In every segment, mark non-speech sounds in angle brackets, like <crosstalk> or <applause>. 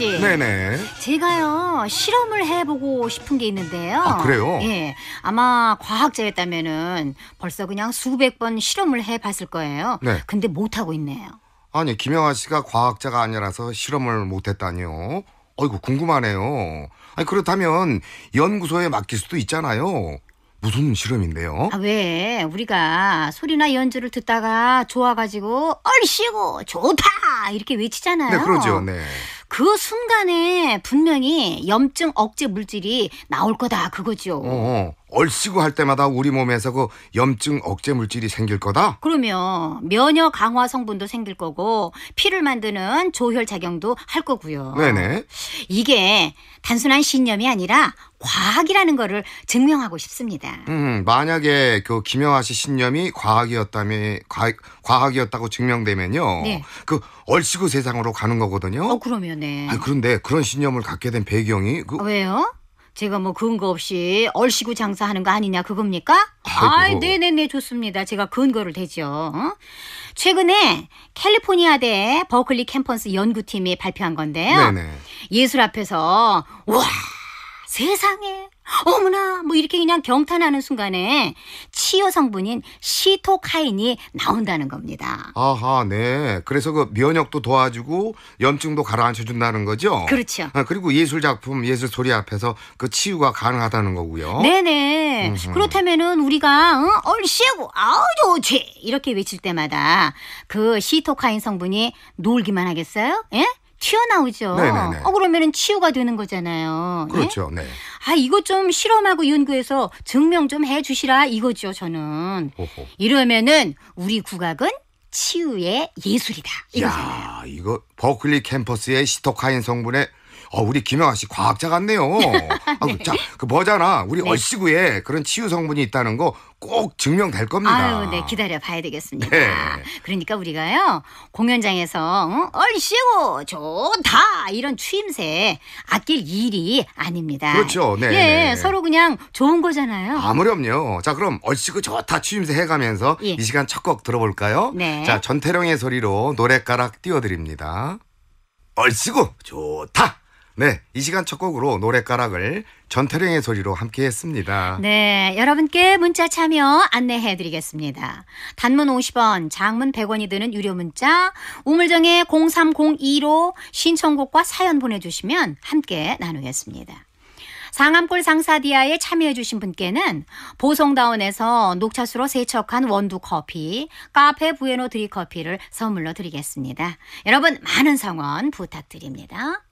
씨. 네네. 제가요 실험을 해보고 싶은 게 있는데요. 아, 그래요? 예, 아마 과학자였다면은 벌써 그냥 수백 번 실험을 해봤을 거예요. 네. 근데 못 하고 있네요. 아니 김영아 씨가 과학자가 아니라서 실험을 못했다니요. 어이구 궁금하네요. 아니 그렇다면 연구소에 맡길 수도 있잖아요. 무슨 실험인데요? 아, 왜 우리가 소리나 연주를 듣다가 좋아가지고 얼씨구 좋다 이렇게 외치잖아요. 네 그러죠. 네. 그 순간에 분명히 염증 억제 물질이 나올 거다 그거죠. 어, 얼씨구 할 때마다 우리 몸에서 그 염증 억제 물질이 생길 거다? 그러면 면역 강화 성분도 생길 거고 피를 만드는 조혈 작용도 할 거고요. 네네. 이게 단순한 신념이 아니라 과학이라는 거를 증명하고 싶습니다. 음, 만약에 그 김영아 씨 신념이 과학이었다면 과, 과학이었다고 증명되면요. 네. 그 얼씨구 세상으로 가는 거거든요. 어 그러면 네. 아니 그런데 그런 신념을 갖게 된 배경이 그 어, 왜요? 제가 뭐 근거 없이 얼씨구 장사하는 거 아니냐 그겁니까? 아이, 네네네 좋습니다. 제가 근거를 대죠. 어? 최근에 캘리포니아대 버클리 캠퍼스 연구팀이 발표한 건데요. 네네. 예술 앞에서 와 세상에 어머나 뭐 이렇게 그냥 경탄하는 순간에 치유 성분인 시토카인이 나온다는 겁니다. 아하, 네. 그래서 그 면역도 도와주고 염증도 가라앉혀 준다는 거죠. 그렇죠. 아, 그리고 예술 작품, 예술 소리 앞에서 그 치유가 가능하다는 거고요. 네네. 그렇다면은 우리가 어? 얼씨구 아우 좋지 이렇게 외칠 때마다 그 시토카인 성분이 놀기만 하겠어요? 예? 튀어나오죠. 네네네. 어 그러면은 치유가 되는 거잖아요. 예? 그렇죠. 네. 아 이거 좀 실험하고 연구해서 증명 좀 해 주시라 이거죠 저는. 호호. 이러면은 우리 국악은 치유의 예술이다. 이거잖아요. 야, 이거 버클리 캠퍼스의 시토카인 성분에 어, 우리 김영아 씨 과학자 같네요. <laughs> 아, 자, 그 뭐잖아. 우리 네. 얼씨구에 그런 치유 성분이 있다는 거 꼭 증명될 겁니다. 아유, 네, 기다려 봐야 되겠습니다. 네. 그러니까 우리가요, 공연장에서, 어, 얼씨구, 좋다! 이런 추임새 아낄 일이 아닙니다. 그렇죠. 네, 예, 네. 서로 그냥 좋은 거잖아요. 아무렴요. 자, 그럼 얼씨구 좋다 추임새 해가면서 예. 이 시간 첫 곡 들어볼까요? 네. 자, 전태령의 소리로 노래가락 띄워드립니다. 얼씨구 좋다. 네, 이 시간 첫 곡으로 노래가락을 전태령의 소리로 함께 했습니다. 네, 여러분께 문자 참여 안내해 드리겠습니다. 단문 50원, 장문 100원이 드는 유료 문자, 우물정에 0302로 신청곡과 사연 보내주시면 함께 나누겠습니다. 상암골 상사디아에 참여해주신 분께는 보송다운에서 녹차수로 세척한 원두 커피, 카페 부에노 드리 커피를 선물로 드리겠습니다. 여러분 많은 성원 부탁드립니다.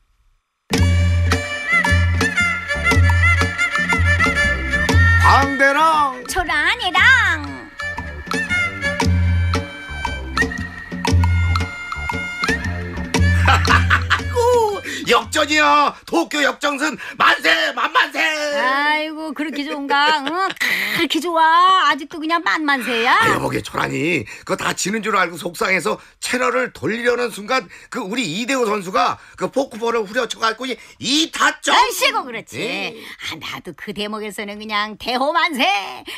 광대랑 초란이랑 역전이야 도쿄 역전승 만세 만만세 아이고 그렇게 좋은가? 응? 그렇게 좋아? 아직도 그냥 만만세야? 여보게 초라니 그거 다 지는 줄 알고 속상해서 채널을 돌리려는 순간 그 우리 이대호 선수가 그 포크볼을 후려쳐갖고 이 타점 얼씨고 그렇지. 예. 아 나도 그 대목에서는 그냥 대호 만세,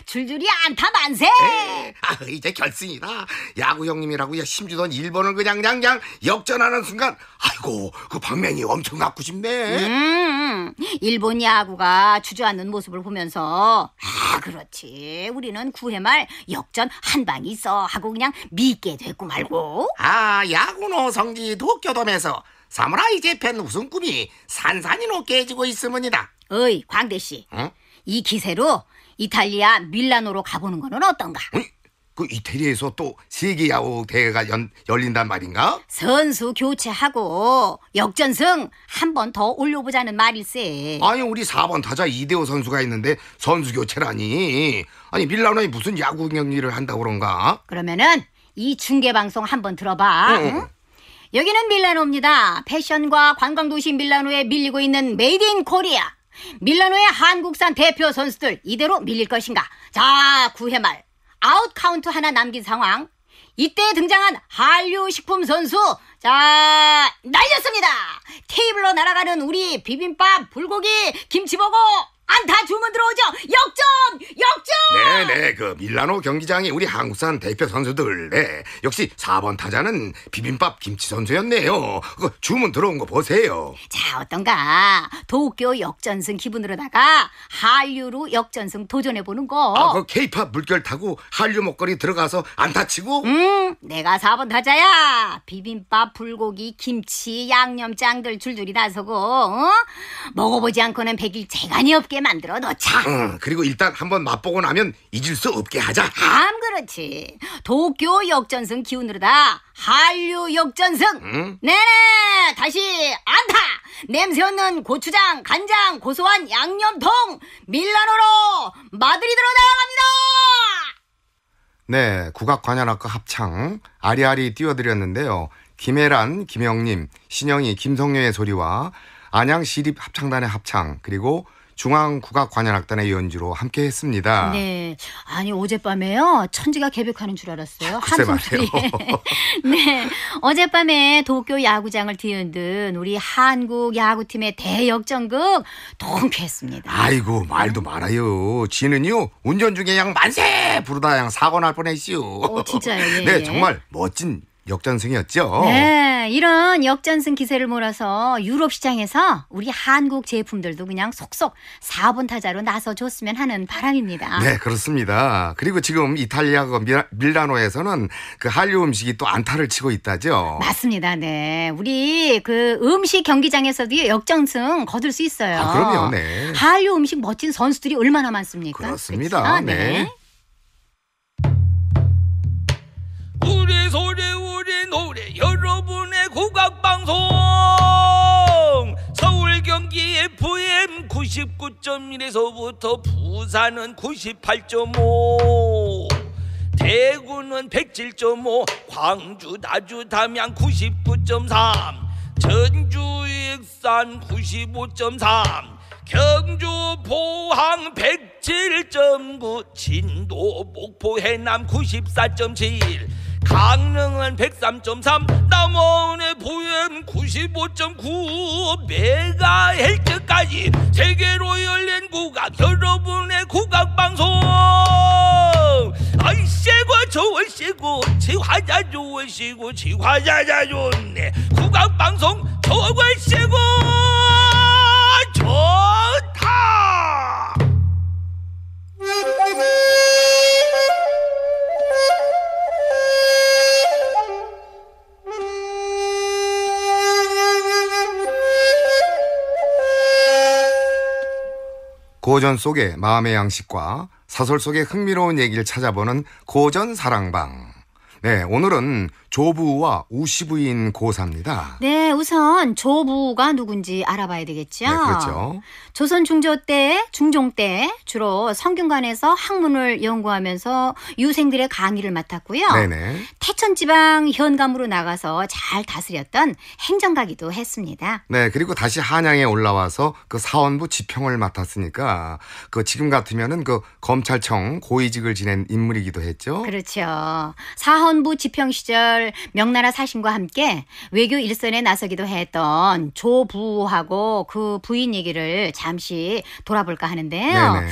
줄줄이 안타 만세. 에, 아, 이제 결승이다. 야구 형님이라고 야, 심주던 일본을 그냥 그냥 역전하는 순간, 아이고, 그 방면이 엄청 갖고 싶네. 음, 일본 야구가 주저앉는 모습을 보면서 아 그렇지. 우리는 9회 말 역전 한 방이 있어 하고 그냥 믿게 됐고 말고. 아, 야구노 성지 도쿄돔에서 사무라이 재팬 우승 꿈이 산산이 높게 해지고 있습니다. 어이 광대 씨, 어? 이 기세로 이탈리아 밀라노로 가보는 거는 어떤가? 아니, 그 이태리에서 또 세계 야구 대회가 연, 열린단 말인가? 선수 교체하고 역전승 한 번 더 올려보자는 말일세. 아니 우리 4번 타자 이대호 선수가 있는데 선수 교체라니 아니 밀라노에 무슨 야구 경기를 한다고 그런가? 그러면은 이 중계 방송 한 번 들어봐. 응. 응? 여기는 밀라노입니다. 패션과 관광 도시 밀라노에 밀리고 있는 made in Korea. 밀라노의 한국산 대표 선수들 이대로 밀릴 것인가? 자, 9회 말 아웃 카운트 하나 남긴 상황. 이때 등장한 한류 식품 선수. 자, 날렸습니다. 테이블로 날아가는 우리 비빔밥, 불고기, 김치버거. 안타 주문 들어오죠. 역전, 역전. 네네 그 밀라노 경기장이 우리 한국산 대표 선수들 네 역시 4번 타자는 비빔밥 김치 선수였네요 그 주문 들어온 거 보세요 자, 어떤가? 도쿄 역전승 기분으로다가 한류로 역전승 도전해 보는 거. 아그 케이팝 물결 타고 한류 목걸이 들어가서 안타 치고 음, 내가 4번 타자야. 비빔밥, 불고기, 김치, 양념장들 줄줄이 나서고, 어? 먹어보지 않고는 백일 재간이 없게 만들어 놓자. 응, 그리고 일단 한번 맛보고 나면 잊을 수 없게 하자 참 그렇지. 도쿄 역전승 기운으로다. 한류 역전승. 응? 네네. 다시 안타. 냄새 없는 고추장, 간장, 고소한 양념통 밀라노로 마드리드로 나아갑니다. 네, 국악 관현악과 합창 아리아리 띄워드렸는데요. 김혜란, 김영님, 신영희, 김성녀의 소리와 안양 시립 합창단의 합창 그리고 중앙국악관현악단의 연주로 함께 했습니다. 네. 아니, 어젯밤에요. 천지가 개벽하는 줄 알았어요. 글쎄 한숨소리에. 말이에요. <laughs> 네. 어젯밤에 도쿄 야구장을 뒤흔든 우리 한국 야구팀의 대역전극 통쾌했습니다. 아이고 말도 말아요. 지는요 운전 중에 양 만세 부르다 양 사고 날 뻔했시오. 어, 진짜요? <laughs> 예, 네 예. 정말 멋진 역전승이었죠. 네, 이런 역전승 기세를 몰아서 유럽 시장에서 우리 한국 제품들도 그냥 속속 4번 타자로 나서줬으면 하는 바람입니다. 네, 그렇습니다. 그리고 지금 이탈리아 그 밀- 밀라노에서는 그 한류 음식이 또 안타를 치고 있다죠. 맞습니다. 네. 우리 그 음식 경기장에서도 역전승 거둘 수 있어요. 아, 그럼요. 네. 한류 음식 멋진 선수들이 얼마나 많습니까? 그렇습니다. 그쵸? 네. 우리 소리 우리 여러분의 국악방송! 서울 경기 FM 99.1에서부터 부산은 98.5 대구는 107.5 광주 나주 담양 99.3 전주 익산 95.3 경주 포항 107.9 진도 목포 해남 94.7 강릉은 103.3 남원의 보엠 95.9 메가헬트까지 세계로 열린 국악 여러분의 국악방송. 아이씨고 좋으시고 지화자 좋으시고 지화자자 좋네. 국악방송 좋으시고 고전 속의 마음의 양식과 사설 속의 흥미로운 얘기를 찾아보는 고전 사랑방. 네, 오늘은 조부와 우시부인 고사입니다. 네, 우선 조부가 누군지 알아봐야 되겠죠. 네, 그렇죠. 조선 중조 때, 중종 때 주로 성균관에서 학문을 연구하면서 유생들의 강의를 맡았고요. 네네. 태천 지방 현감으로 나가서 잘 다스렸던 행정가기도 했습니다. 네, 그리고 다시 한양에 올라와서 그 사원부 지평을 맡았으니까 그 지금 같으면은 그 검찰청 고위직을 지낸 인물이기도 했죠. 그렇죠. 사헌부 지평 시절 명나라 사신과 함께 외교 일선에 나서기도 했던 조부하고 그 부인 얘기를 잠시 돌아볼까 하는데요. 네네.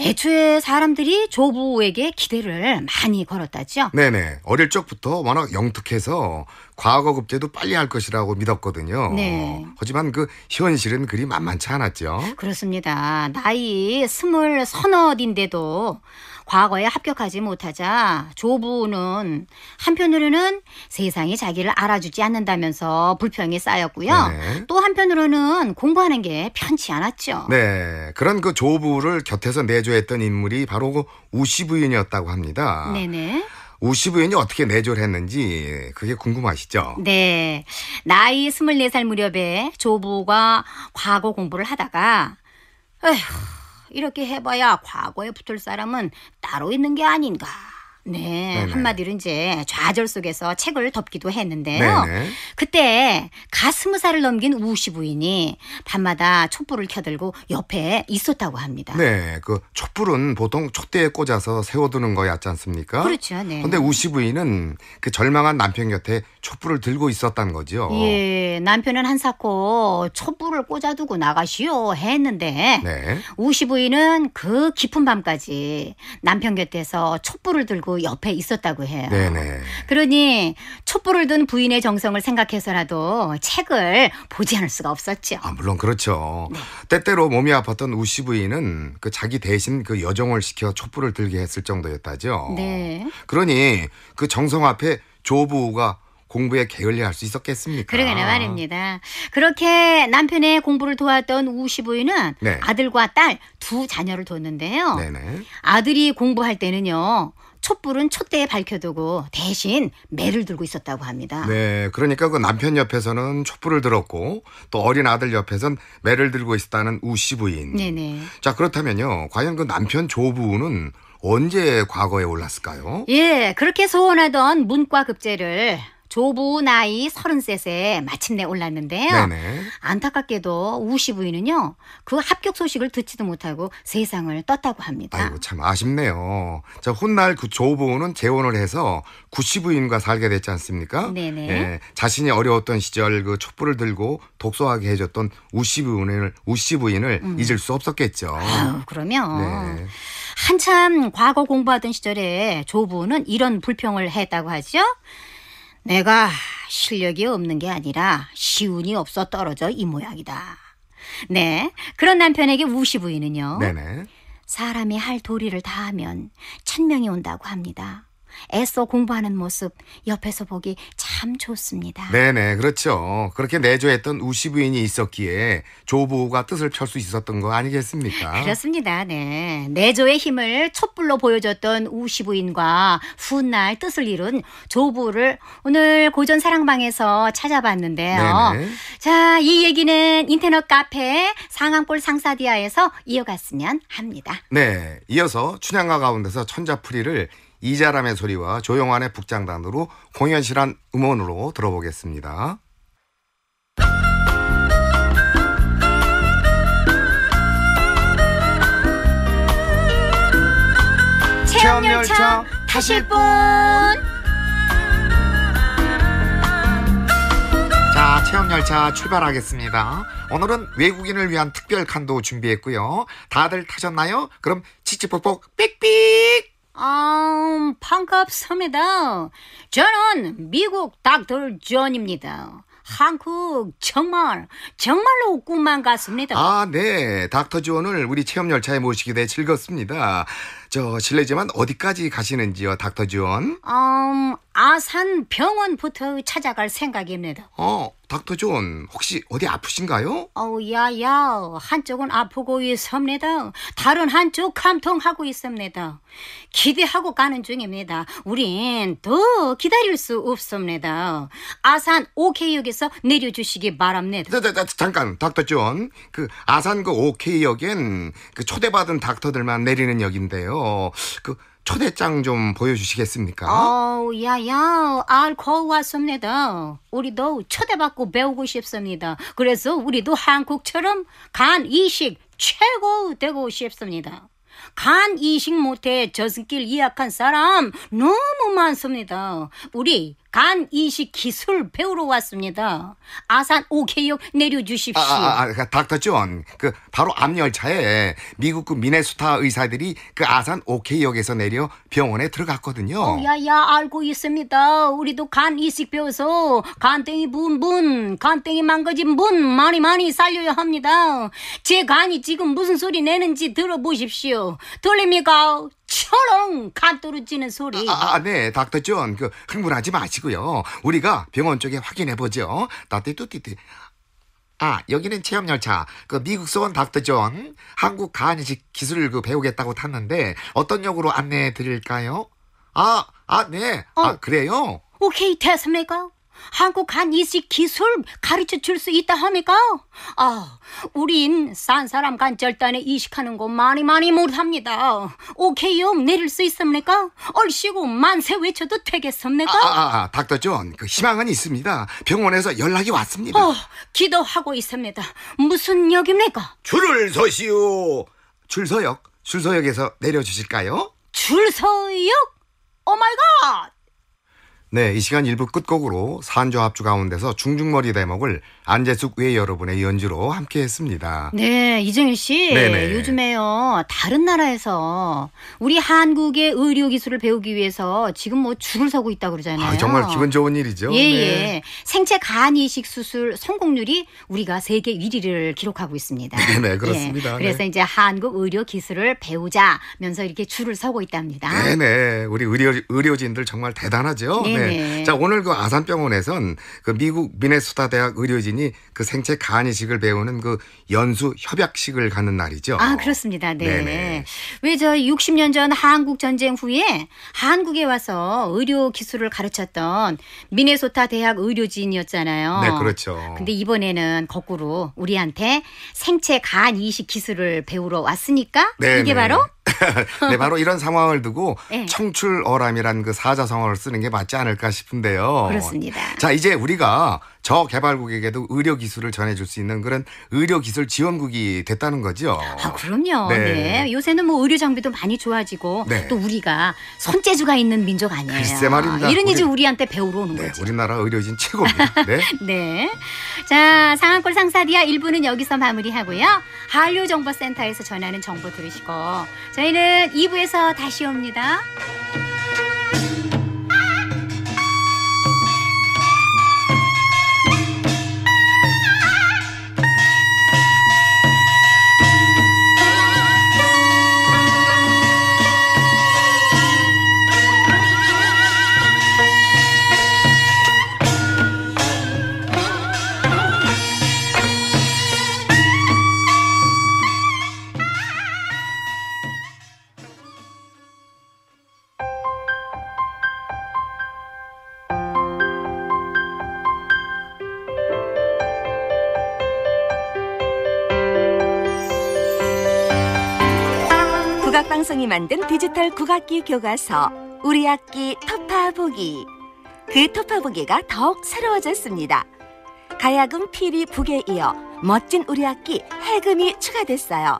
애초에 사람들이 조부에게 기대를 많이 걸었다죠. 네네. 어릴 적부터 워낙 영특해서 과거 급제도 빨리 할 것이라고 믿었거든요. 네. 하지만 그 현실은 그리 만만치 않았죠. 그렇습니다. 나이 스물 서너인데도 과거에 합격하지 못하자 조부는 한편으로는 세상이 자기를 알아주지 않는다면서 불평이 쌓였고요. 네네. 또 한편으로는 공부하는 게 편치 않았죠. 네. 그런 그 조부를 곁에서 내조했던 인물이 바로 그 우시부인이었다고 합니다. 네네. 우시부인이 어떻게 내조를 했는지 그게 궁금하시죠? 네. 나이 24살 무렵에 조부가 과거 공부를 하다가, 에휴, 이렇게 해봐야 과거에 붙을 사람은 따로 있는 게 아닌가. 네, 네네. 한마디로 이제 좌절 속에서 책을 덮기도 했는데요. 네네. 그때 가 스무 살을 넘긴 우시 부인이 밤마다 촛불을 켜들고 옆에 있었다고 합니다. 네, 그 촛불은 보통 촛대에 꽂아서 세워두는 거였지 않습니까? 그렇죠, 네. 근데 우시 부인은 그 절망한 남편 곁에 촛불을 들고 있었다는 거죠. 예, 남편은 한사코 촛불을 꽂아두고 나가시오 했는데 네. 우시 부인은 그 깊은 밤까지 남편 곁에서 촛불을 들고 옆에 있었다고 해요. 네네. 그러니 촛불을 든 부인의 정성을 생각해서라도 책을 보지 않을 수가 없었죠. 아, 물론 그렇죠. 네. 때때로 몸이 아팠던 우시 부인은 그 자기 대신 그 여정을 시켜 촛불을 들게 했을 정도였다죠. 네. 그러니 그 정성 앞에 조부가 공부에 게을리할 수 있었겠습니까? 그러게나 말입니다. 그렇게 남편의 공부를 도왔던 우시 부인은 네. 아들과 딸 두 자녀를 뒀는데요. 네네. 아들이 공부할 때는요. 촛불은 촛대에 밝혀두고 대신 매를 들고 있었다고 합니다. 네, 그러니까 그 남편 옆에서는 촛불을 들었고 또 어린 아들 옆에선 매를 들고 있었다는 우 씨 부인. 네네. 자 그렇다면요, 과연 그 남편 조부는 언제 과거에 올랐을까요? 예, 그렇게 소원하던 문과 급제를 조부 나이 33세 마침내 올랐는데요. 네네. 안타깝게도 우시 부인은요. 그 합격 소식을 듣지도 못하고 세상을 떴다고 합니다. 아이고 참 아쉽네요. 자 훗날 그 조부는 재혼을 해서 구씨 부인과 살게 됐지 않습니까? 네네. 예, 자신이 어려웠던 시절 그 촛불을 들고 독서하게 해줬던 우씨 부인을 우씨 부인을 잊을 수 없었겠죠. 음. 아유, 그러면 네. 한참 과거 공부하던 시절에 조부는 이런 불평을 했다고 하죠. 내가 실력이 없는 게 아니라 시운이 없어 떨어져 이 모양이다. 네, 그런 남편에게 우시 부인은요. 네네. 사람이 할 도리를 다하면 천명이 온다고 합니다. 애써 공부하는 모습 옆에서 보기 참 좋습니다. 네네, 그렇죠. 그렇게 내조했던 우씨 부인이 있었기에 조부가 뜻을 펼 수 있었던 거 아니겠습니까? 그렇습니다. 네. 내조의 힘을 촛불로 보여줬던 우시 부인과 훗날 뜻을 이룬 조부를 오늘 고전 사랑방에서 찾아봤는데요. 네네. 자, 이 얘기는 인터넷 카페 상암골 상사디아에서 이어갔으면 합니다. 네, 이어서 춘향가 가운데서 천자풀이를 이자람의 소리와 조용환의 북장단으로 공연실한 음원으로 들어보겠습니다. 체험열차 타실 분! 자, 체험열차 출발하겠습니다. 오늘은 외국인을 위한 특별 칸도 준비했고요. 다들 타셨나요? 그럼 치치폭폭 삑삑! 아, 반갑습니다. 저는 미국 닥터 존입니다. 한국 정말 정말로 꿈만 같습니다. 아, 네. 닥터 지원을 우리 체험 열차에 모시게 돼 즐겁습니다. 저, 실례지만 어디까지 가시는지요, 닥터 지원? 음, 아산 병원부터 찾아갈 생각입니다. 어, 닥터 존, 혹시 어디 아프신가요? 어우, 야야, 한쪽은 아프고 있습니다. 다른 한쪽 감통하고 있습니다. 기대하고 가는 중입니다. 우린 더 기다릴 수 없습니다. 아산 OK역에서 내려주시기 바랍니다. 자, 자, 자, 잠깐, 닥터 존. 그, 아산 그 OK역엔 그 초대받은 닥터들만 내리는 역인데요. 그, 초대장 좀 보여주시겠습니까? 어우, yeah yeah, 알고 왔습니다. 우리도 초대받고 배우고 싶습니다. 그래서 우리도 한국처럼 간 이식 최고 되고 싶습니다. 간 이식 못해 저승길 예약한 사람 너무 많습니다. 우리 간 이식 기술 배우러 왔습니다. 아산 오케이역 내려주십시오. 아, 아, 아, 그 닥터 존, 그 바로 앞 열차에 미국 그 미네소타 의사들이 그 아산 오케이역에서 내려 병원에 들어갔거든요. 어, yeah yeah 알고 있습니다. 우리도 간 이식 배워서 간땡이 부은 분, 간땡이 망가진 분 많이 많이 살려야 합니다. 제 간이 지금 무슨 소리 내는지 들어보십시오. 들립니까? 철렁 간 떨어지는 소리. 아, 아, 네, 닥터 존, 그 흥분하지 마시고요. 우리가 병원 쪽에 확인해 보죠. 따띠뚜띠띠. 아, 여기는 체험 열차. 그 미국서 온 닥터 존, 한국 간이식 기술을 그 배우겠다고 탔는데 어떤 역으로 안내해 드릴까요? 아, 아, 네. 아, 그래요? 오케이 됐습니까? 한국 간이식 기술 가르쳐 줄 수 있다 합니까? 아, 우린 산 사람 간 절단해 이식하는 거 많이 많이 못합니다. 오케이요? 내릴 수 있습니까? 얼씨구 만세 외쳐도 되겠습니까? 아, 아, 아, 닥터 존, 그 희망은 있습니다. 병원에서 연락이 왔습니다. 어, 기도하고 있습니다. 무슨 역입니까? 줄을 서시오. 줄서역, 줄서역에서 내려주실까요? 줄서역? Oh my god! 네, 이 시간 일부 끝곡으로 산조 합주 가운데서 중중모리 대목을 안재숙 외 여러분의 연주로 함께 했습니다. 네, 이정일 씨. 네네. 요즘에요, 다른 나라에서 우리 한국의 의료 기술을 배우기 위해서 지금 뭐 줄을 서고 있다고 그러잖아요. 아, 정말 기분 좋은 일이죠. 예, 네. 예. 생체 간 이식 수술 성공률이 우리가 세계 1위를 기록하고 있습니다. 네네, <laughs> 그렇습니다. 예, 그래서 이제 한국 의료 기술을 배우자면서 이렇게 줄을 서고 있답니다. 네 네. 우리 의료, 의료진들 정말 대단하죠. 네 네. 자, 오늘 그 아산병원에선 그 미국 미네소타 대학 의료진이 그 생체 간이식을 배우는 그 연수 협약식을 갖는 날이죠. 아, 그렇습니다. 네. 왜 저 60년 전 한국 전쟁 후에 한국에 와서 의료 기술을 가르쳤던 미네소타 대학 의료진이었잖아요. 네, 그렇죠. 근데 이번에는 거꾸로 우리한테 생체 간 이식 기술을 배우러 왔으니까 네네. 이게 바로 네, 바로 이런 상황을 두고 네. 청출어람이라는 그 사자성어를 쓰는 게 맞지 않을까 싶은데요. 그렇습니다. 자, 이제 우리가 저 개발국에게도 의료 기술을 전해줄 수 있는 그런 의료 기술 지원국이 됐다는 거죠. 아, 그럼요. 네. 네. 요새는 뭐 의료 장비도 많이 좋아지고 네. 또 우리가 손재주가 있는 민족 아니에요. 글쎄 말입니다. 이런 이제 우리- 우리한테 배우러 오는 네, 거지. 우리나라 의료진 최고입니다. 네. <laughs> 네. 자, 상한골 상사디아 1부는 여기서 마무리하고요. 한류정보센터에서 전하는 정보 들으시고 저희는 2부에서 다시 옵니다. 국악방송이 만든 디지털 국악기 교과서 우리 악기 톺아보기. 그 톺아보기가 더욱 새로워졌습니다. 가야금 피리 북에 이어 멋진 우리 악기 해금이 추가됐어요.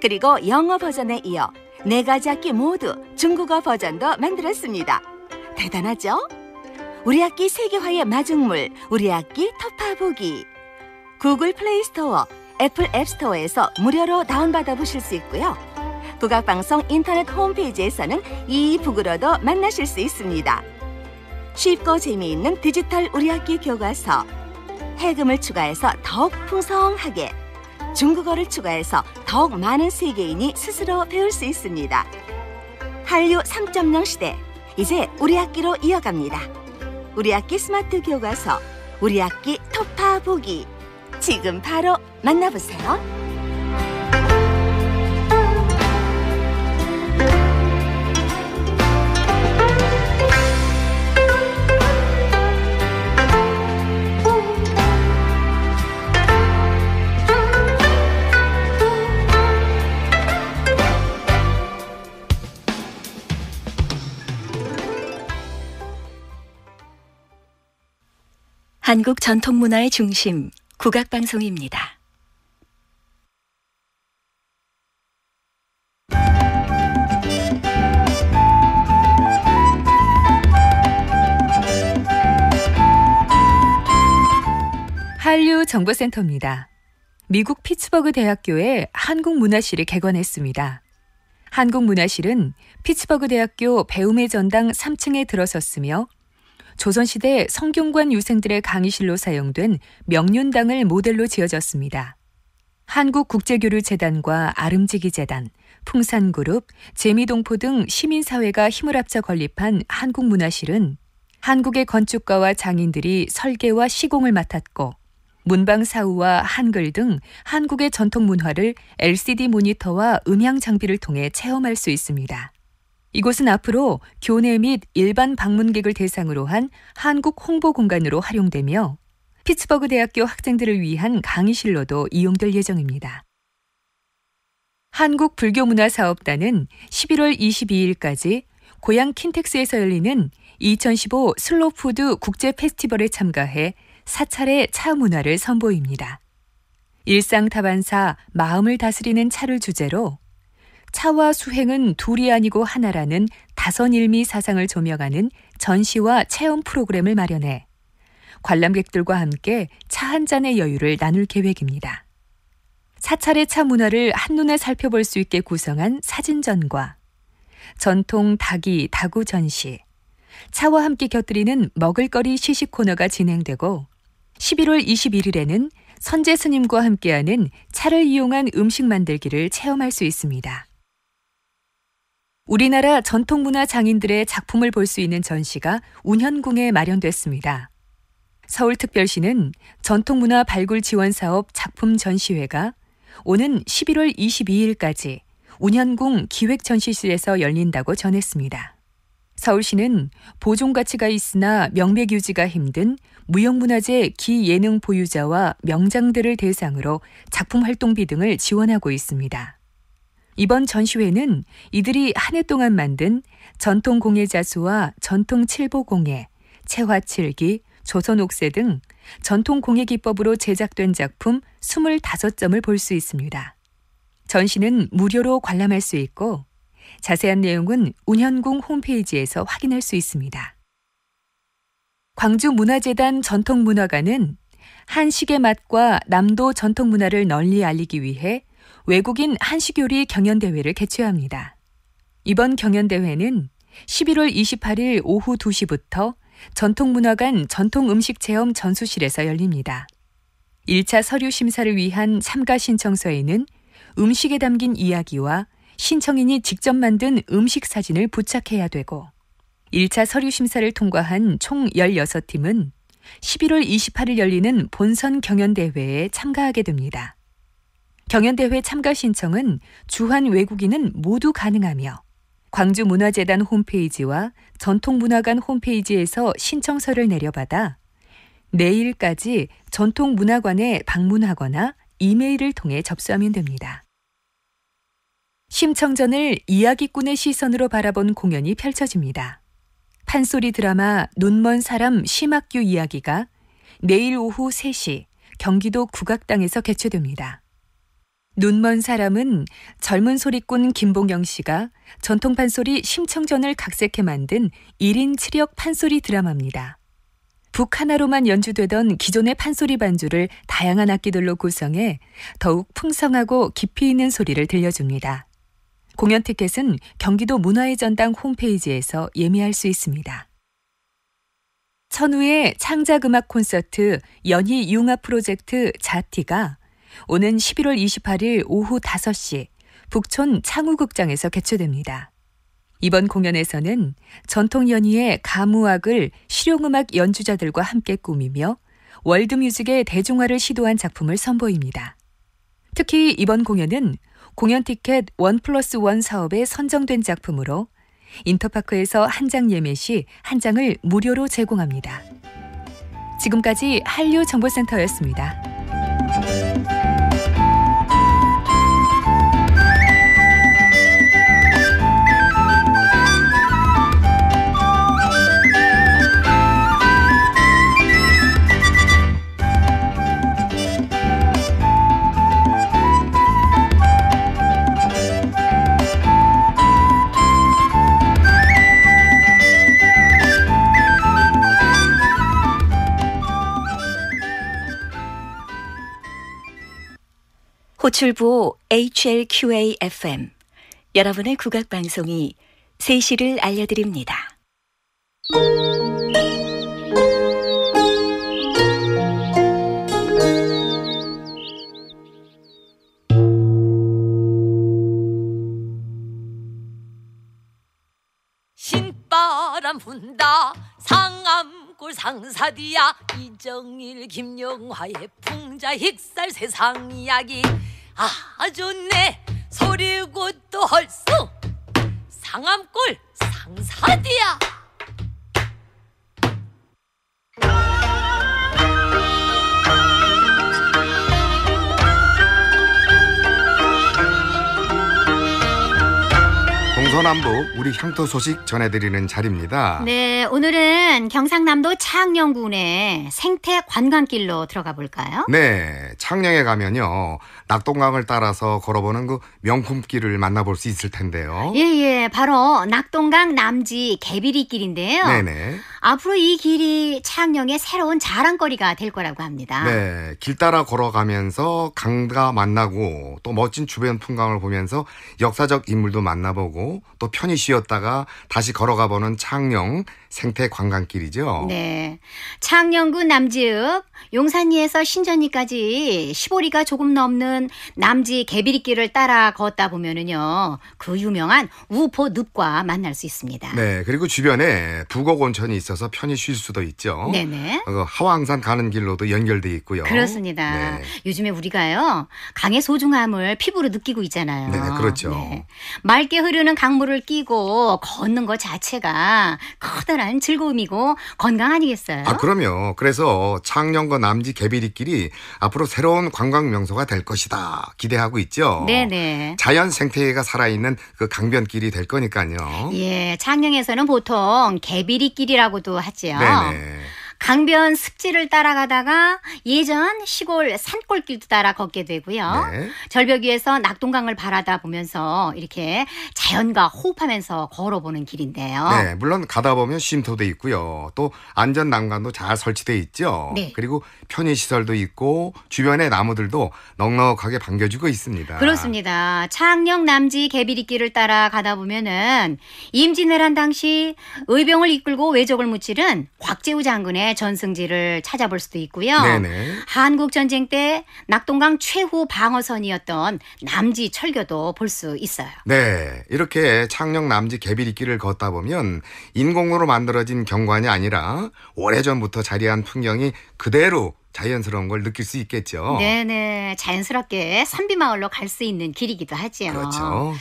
그리고 영어 버전에 이어 네 가지 악기 모두 중국어 버전도 만들었습니다. 대단하죠? 우리 악기 세계화의 마중물 우리 악기 톺아보기. 구글 플레이 스토어 애플 앱 스토어에서 무료로 다운받아 보실 수 있고요 국악방송 인터넷 홈페이지에서는 e-book으로도 만나실 수 있습니다. 쉽고 재미있는 디지털 우리 악기 교과서 해금을 추가해서 더욱 풍성하게 중국어를 추가해서 더욱 많은 세계인이 스스로 배울 수 있습니다. 한류 3.0 시대 이제 우리 악기로 이어갑니다. 우리 악기 스마트 교과서 우리 학기 토파 보기 지금 바로 만나보세요. 한국 전통문화의 중심 국악방송입니다. 한류 정보센터입니다. 미국 피츠버그 대학교에 한국문화실이 개관했습니다. 한국문화실은 피츠버그 대학교 배움의 전당 3층에 들어섰으며 조선시대 성균관 유생들의 강의실로 사용된 명륜당을 모델로 지어졌습니다. 한국국제교류재단과 아름지기재단, 풍산그룹, 재미동포 등 시민사회가 힘을 합쳐 건립한 한국문화실은 한국의 건축가와 장인들이 설계와 시공을 맡았고 문방사우와 한글 등 한국의 전통 문화를 LCD 모니터와 음향 장비를 통해 체험할 수 있습니다. 이곳은 앞으로 교내 및 일반 방문객을 대상으로 한 한국 홍보 공간으로 활용되며 피츠버그 대학교 학생들을 위한 강의실로도 이용될 예정입니다. 한국 불교문화사업단은 11월 22일까지 고양 킨텍스에서 열리는 2015 슬로푸드 국제 페스티벌에 참가해 사찰의 차 문화를 선보입니다. 일상다반사 마음을 다스리는 차를 주제로 차와 수행은 둘이 아니고 하나라는 다선일미 사상을 조명하는 전시와 체험 프로그램을 마련해 관람객들과 함께 차 한 잔의 여유를 나눌 계획입니다. 사찰의 차 문화를 한눈에 살펴볼 수 있게 구성한 사진전과 전통 닭이 다구 전시, 차와 함께 곁들이는 먹을거리 시식 코너가 진행되고 11월 21일에는 선제 스님과 함께하는 차를 이용한 음식 만들기를 체험할 수 있습니다. 우리나라 전통문화 장인들의 작품을 볼 수 있는 전시가 운현궁에 마련됐습니다. 서울특별시는 전통문화 발굴 지원 사업 작품 전시회가 오는 11월 22일까지 운현궁 기획전시실에서 열린다고 전했습니다. 서울시는 보존 가치가 있으나 명맥 유지가 힘든 무형문화재 기예능 보유자와 명장들을 대상으로 작품 활동비 등을 지원하고 있습니다. 이번 전시회는 이들이 한 해 동안 만든 전통 공예 자수와 전통 칠보 공예, 채화 칠기, 조선 옥새 등 전통 공예 기법으로 제작된 작품 25점을 볼 수 있습니다. 전시는 무료로 관람할 수 있고 자세한 내용은 운현궁 홈페이지에서 확인할 수 있습니다. 광주문화재단 전통문화관은 한식의 맛과 남도 전통문화를 널리 알리기 위해 외국인 한식요리 경연대회를 개최합니다. 이번 경연대회는 11월 28일 오후 2시부터 전통문화관 전통음식체험 전수실에서 열립니다. 1차 서류 심사를 위한 참가 신청서에는 음식에 담긴 이야기와 신청인이 직접 만든 음식 사진을 부착해야 되고 1차 서류 심사를 통과한 총 16팀은 11월 28일 열리는 본선 경연대회에 참가하게 됩니다. 경연대회 참가 신청은 주한 외국인은 모두 가능하며 광주문화재단 홈페이지와 전통문화관 홈페이지에서 신청서를 내려받아 내일까지 전통문화관에 방문하거나 이메일을 통해 접수하면 됩니다. 심청전을 이야기꾼의 시선으로 바라본 공연이 펼쳐집니다. 판소리 드라마 눈먼 사람 심학규 이야기가 내일 오후 3시 경기도 국악당에서 개최됩니다. 눈먼 사람은 젊은 소리꾼 김봉영 씨가 전통 판소리 심청전을 각색해 만든 1인 7역 판소리 드라마입니다. 북 하나로만 연주되던 기존의 판소리 반주를 다양한 악기들로 구성해 더욱 풍성하고 깊이 있는 소리를 들려줍니다. 공연 티켓은 경기도 문화의 전당 홈페이지에서 예매할 수 있습니다. 천우의 창작음악 콘서트 연희 융합 프로젝트 자티가 오는 11월 28일 오후 5시 북촌 창우극장에서 개최됩니다. 이번 공연에서는 전통 연희의 가무악을 실용음악 연주자들과 함께 꾸미며 월드뮤직의 대중화를 시도한 작품을 선보입니다. 특히 이번 공연은 공연 티켓 원 플러스 원 사업에 선정된 작품으로 인터파크에서 한 장 예매 시 한 장을 무료로 제공합니다. 지금까지 한류 정보센터였습니다. 출부 HLQA-FM 여러분의 국악 방송이 3시를 알려드립니다. 신바람 분다 상암골 상사디야 이정일 김영화의 풍자 힉살 세상 이야기 아 좋네. 소리고 또 헐수 상암골 상사디야 동서남북 우리 향토 소식 전해드리는 자리입니다. 네, 오늘은 경상남도 창녕군의 생태 관광길로 들어가 볼까요? 네, 창녕에 가면요 낙동강을 따라서 걸어보는 그 명품길을 만나볼 수 있을 텐데요. 예, 예, 바로 낙동강 남지 개비리길인데요. 네네. 앞으로 이 길이 창녕의 새로운 자랑거리가 될 거라고 합니다. 네, 길 따라 걸어가면서 강가 만나고 또 멋진 주변 풍광을 보면서 역사적 인물도 만나보고 또 편히 쉬었다가 다시 걸어가 보는 창녕 생태 관광길이죠. 네. 창녕군 남지읍 용산리에서 신전리까지 15리가 조금 넘는 남지 개비리길을 따라 걷다 보면은요. 그 유명한 우포 늪과 만날 수 있습니다. 네, 그리고 주변에 북옥 온천이 있어서 편히 쉴 수도 있죠. 네네. 어, 하왕산 가는 길로도 연결돼 있고요. 그렇습니다. 네. 요즘에 우리가요, 강의 소중함을 피부로 느끼고 있잖아요. 네, 그렇죠. 맑게 흐르는 강물을 끼고 걷는 것 자체가 커다란 즐거움이고 건강 아니겠어요? 아, 그럼요. 그래서 창녕과 남지 개비리길이 앞으로 새로운 관광 명소가 될 것이다. 기대하고 있죠. 네네. 자연 생태계가 살아있는 그 강변길이 될 거니까요. 예, 창녕에서는 보통 개비리길이라고도 하지요. 네네. 강변 습지를 따라가다가 예전 시골 산골길도 따라 걷게 되고요. 네. 절벽 위에서 낙동강을 바라다 보면서 이렇게 자연과 호흡하면서 걸어보는 길인데요. 네, 물론 가다 보면 쉼터도 있고요. 또 안전 난간도 잘 설치돼 있죠. 네. 그리고 편의 시설도 있고 주변의 나무들도 넉넉하게 반겨주고 있습니다. 그렇습니다. 창녕 남지 개비리길을 따라 가다 보면은 임진왜란 당시 의병을 이끌고 외적을 무찌른 곽재우 장군의 전승지를 찾아볼 수도 있고요. 네네. 한국 전쟁 때 낙동강 최후 방어선이었던 남지 철교도 볼 수 있어요. 네, 이렇게 창녕 남지 개비리길을 걷다 보면 인공으로 만들어진 경관이 아니라 오래전부터 자리한 풍경이 그대로 자연스러운 걸 느낄 수 있겠죠. 네네. 자연스럽게 선비마을로 갈 수 있는 길이기도 하지요. 그렇죠.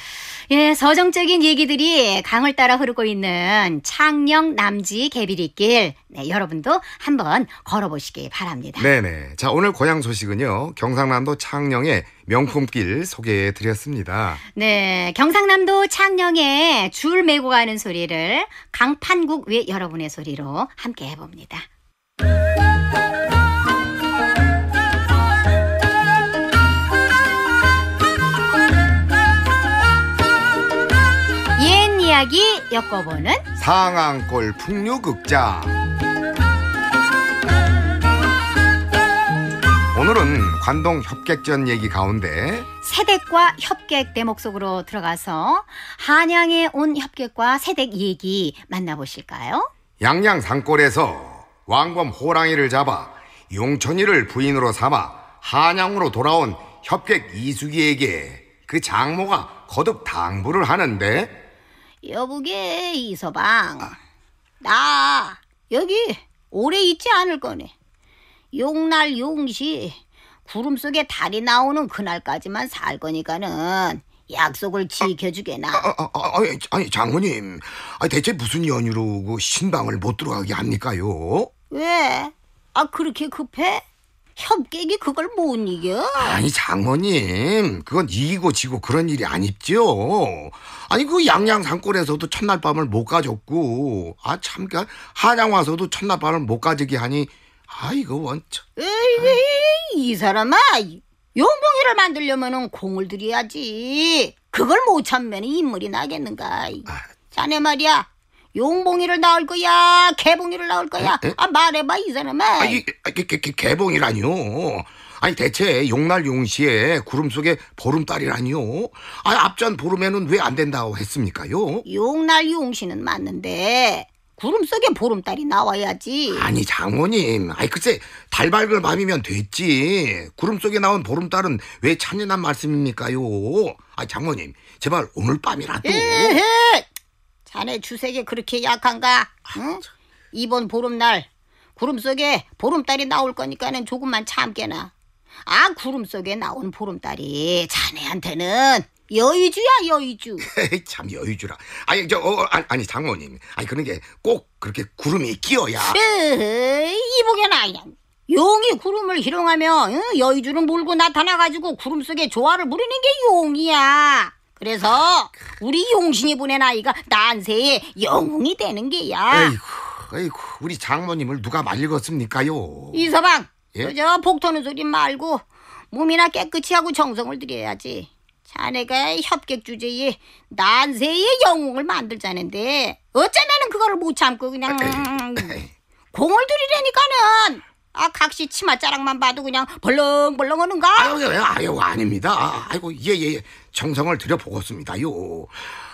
예, 서정적인 얘기들이 강을 따라 흐르고 있는 창녕 남지 개비리길. 네, 여러분도 한번 걸어보시기 바랍니다. 네네. 자, 오늘 고향 소식은요. 경상남도 창녕의 명품길 소개해 드렸습니다. 네, 경상남도 창녕에 줄 메고 가는 소리를 강판국 외 여러분의 소리로 함께 해봅니다. 이야기 엮어보는 상황골 풍류극장. 오늘은 관동 협객전 얘기 가운데 세댁과 협객 대목 속으로 들어가서 한양에 온 협객과 세댁 얘기 만나보실까요? 양양 산골에서 왕범 호랑이를 잡아 용천이를 부인으로 삼아 한양으로 돌아온 협객 이수기에게 그 장모가 거듭 당부를 하는데 여보게 이서방 나 여기 오래 있지 않을 거네 용날 용시 구름 속에 달이 나오는 그날까지만 살 거니까는 약속을 지켜주게나 아, 아, 아, 아니, 아니 장모님 아니, 대체 무슨 연유로 그 신방을 못 들어가게 합니까요? 왜? 아 그렇게 급해? 협객이 그걸 못 이겨? 아니 장모님 그건 이기고 지고 그런 일이 아니죠. 아니 그 양양 산골에서도 첫날 밤을 못 가졌고 아 참 그 한양 와서도 첫날 밤을 못 가지게 하니 아 이거 원천. 에이, 이 사람아 용봉이를 만들려면은 공을 들여야지. 그걸 못 참으면 인물이 나겠는가? 자네 말이야 용봉이를 낳을 거야 개봉이를 낳을 거야. 에? 에? 아 말해봐 이 사람아. 아니 개, 개, 개, 개봉이라뇨. 아니 대체 용날 용시에 구름 속에 보름달이라뇨? 아니 앞전 보름에는 왜 안 된다고 했습니까요? 용날 용시는 맞는데 구름 속에 보름달이 나와야지. 아니 장모님. 아이 글쎄 달 밝은 밤이면 됐지. 구름 속에 나온 보름달은 왜 찾느란 말씀입니까요? 아 장모님 제발 오늘 밤이라도. 에헤 자네 주색이 그렇게 약한가 응? 이번 보름날 구름 속에 보름달이 나올 거니까는 조금만 참게나 아 구름 속에 나온 보름달이 자네한테는 여의주야 여의주. <laughs> 참 여유주라. 아니 저 어, 아니, 아니 장모님. 아니 그런 게 꼭 그렇게 구름이 끼어야. 이보게나 그냥. 용이 구름을 희롱하며 응? 여의주를 몰고 나타나가지고 구름 속에 조화를 부리는 게 용이야. 그래서 우리 용신이 보낸 아이가 난세에 영웅이 되는 게야. 에이구, 에이구, 우리 장모님을 누가 말리겠습니까요? 이서방, 예? 그저 복토는 소리 말고 몸이나 깨끗이 하고 정성을 들여야지. 자네가 협객 주제에 난세의 영웅을 만들자는데 어쩌면은 그거를 못 참고 그냥 공을 들이려니까는 아 각시 치마 자락만 봐도 그냥 벌렁벌렁 하는가? 아유, 아유, 아유, 아닙니다. 아, 아이고, 예, 예, 예. 정성을 들여보겠습니다요.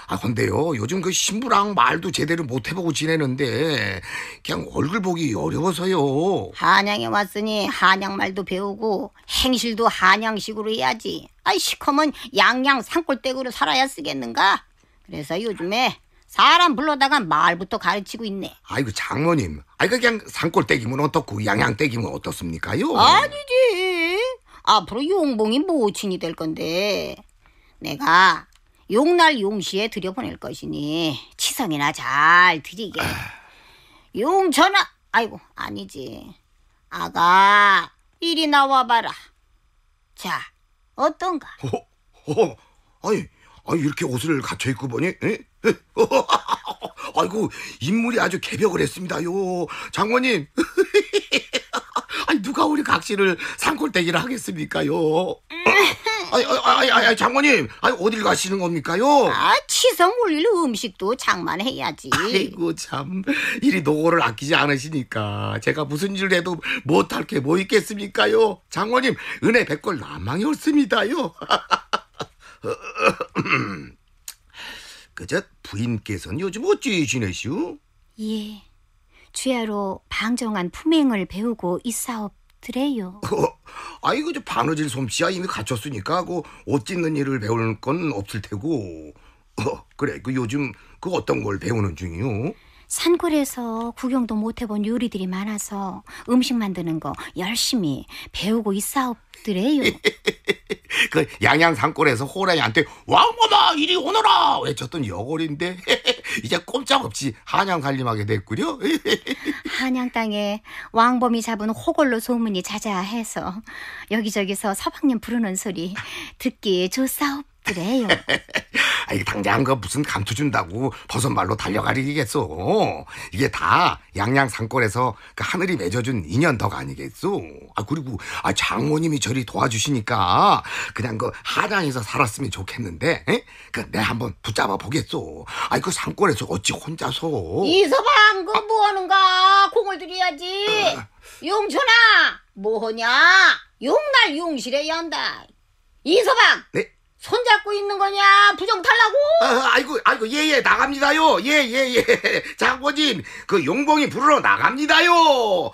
아, 근데요, 요즘 그 신부랑 말도 제대로 못 해보고 지내는데, 그냥 얼굴 보기 어려워서요. 한양에 왔으니 한양말도 배우고 행실도 한양식으로 해야지. 아이 시커먼 양양 산골댁으로 살아야 쓰겠는가? 그래서 요즘에 사람 불러다가 말부터 가르치고 있네. 아이고, 장모님. 아이고, 그냥 산골 떼기면 어떻고, 양양 떼기면 어떻습니까요? 아니지. 앞으로 용봉이 모친이 될 건데 내가 용날 용시에 들여보낼 것이니 치성이나 잘 드리게. 용전아, 아이고 아니지. 아가 이리 나와봐라. 자 어떤가? 어, 어, 아니, 아니, 이렇게 옷을 갖춰 입고 보니, 에? 에? <laughs> 아이고, 인물이 아주 개벽을 했습니다요. 장모님. <laughs> 아니, 누가 우리 각시를 산골떼기를 하겠습니까요? <laughs> 아니, 아니, 아니, 아니, 장모님. 아니, 어딜 가시는 겁니까요? 아 치성 올릴 음식도 장만해야지. 아이고, 참. 이리 노고를 아끼지 않으시니까. 제가 무슨 일을 해도 못할 게 뭐 있겠습니까요? 장모님, 은혜 백골 난망이 없습니다요. 그저 부인께서는 요즘 어찌 지내시오? 예, 주야로 방정한 품행을 배우고 있사옵드래요. 어, 아이고 저 바느질 솜씨야 이미 갖췄으니까 그옷 찢는 일을 배울 건 없을 테고 어, 그래 그 요즘 그 어떤 걸 배우는 중이요? 산골에서 구경도 못 해본 요리들이 많아서 음식 만드는 거 열심히 배우고 있사옵드래요. <laughs> 그 양양 산골에서 호랑이한테 왕엄마 이리 오너라! 외쳤던 여골인데 <laughs> 이제 꼼짝없이 한양 살림하게 됐구려 <laughs> 한양 땅에 왕범이 잡은 호걸로 소문이 자자해서 여기저기서 서방님 부르는 소리 듣기 좋사옵 드래요. 아이 당장 그 무슨 감투 준다고 버선발로 달려가리겠소 이게 다 양양 산골에서 그 하늘이 맺어준 인연 덕 아니겠소 아 그리고 아 장모님이 저리 도와주시니까 그냥 그 한양에서 살았으면 좋겠는데 그 내 한번 붙잡아 보겠소 아이 그 산골에서 어찌 혼자서 이서방 그 뭐하는가 공을 들여야지. 용천아 뭐하냐? 용날 용실해야 한다. 이서방 네? 손잡고 있는 거냐? 부정 탈라고? 아, 아이고, 아이고, 예, 예, 나갑니다요. 예, 예, 예. <laughs> 장모님, 그 용봉이 부르러 나갑니다요.